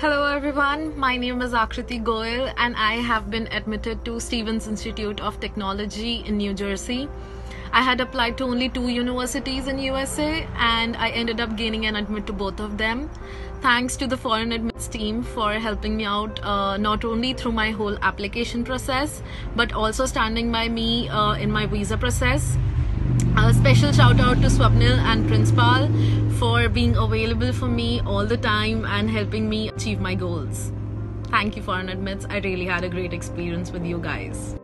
Hello everyone, my name is Akriti Goyal and I have been admitted to Stevens Institute of Technology in New Jersey. I had applied to only two universities in USA and I ended up gaining an admit to both of them. Thanks to the foreign admits team for helping me out uh, not only through my whole application process but also standing by me uh, in my visa process. A special shout out to Swapnil and Prince Principal for being available for me all the time and helping me achieve my goals. Thank you, Foreign Admits. I really had a great experience with you guys.